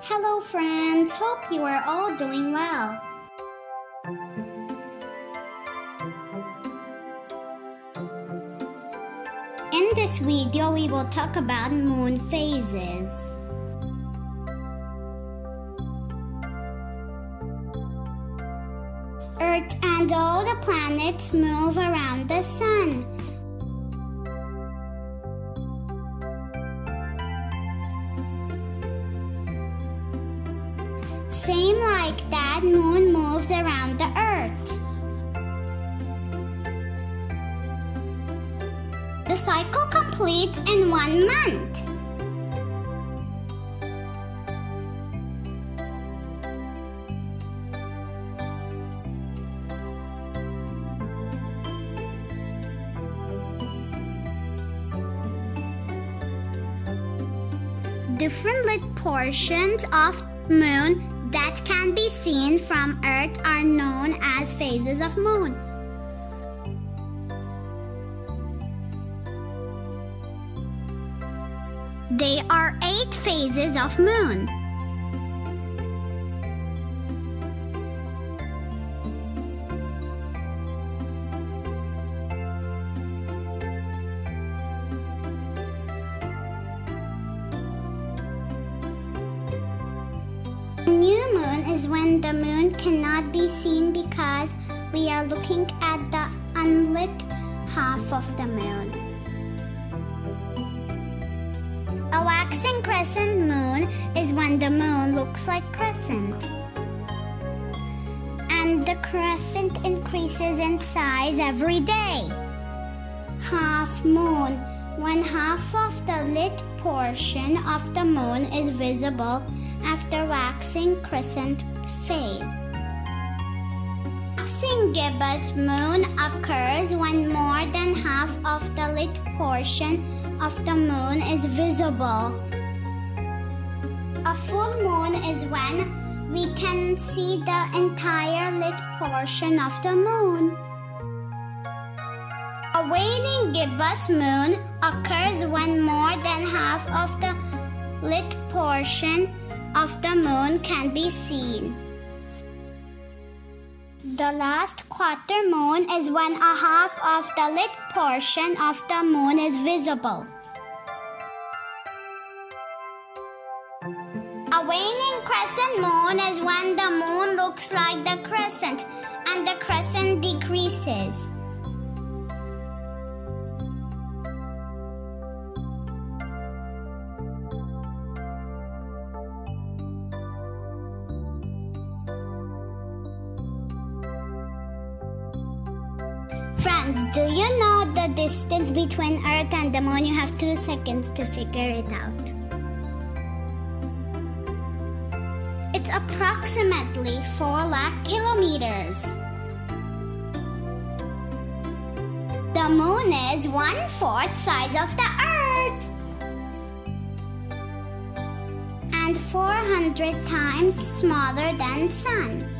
Hello, friends. Hope you are all doing well. In this video, we will talk about moon phases. Earth and all the planets move around the sun. Same like that, moon moves around the earth. The cycle completes in one month. Different lit portions of moon that can be seen from Earth are known as phases of moon. There are eight phases of moon. New moon is when the moon cannot be seen because we are looking at the unlit half of the moon. A waxing crescent moon is when the moon looks like crescent. And the crescent increases in size every day. Half moon when half of the lit portion of the moon is visible after waxing crescent phase. Waxing gibbous moon occurs when more than half of the lit portion of the moon is visible. A full moon is when we can see the entire lit portion of the moon. A waning gibbous moon occurs when more than half of the lit portion of the moon can be seen. The last quarter moon is when a half of the lit portion of the moon is visible. A waning crescent moon is when the moon looks like the crescent and the crescent decreases. Friends, do you know the distance between Earth and the Moon? You have two seconds to figure it out. It's approximately 4 lakh kilometers. The Moon is one fourth size of the Earth and 400 times smaller than Sun.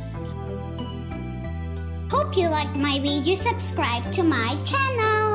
Hope you liked my video. Subscribe to my channel.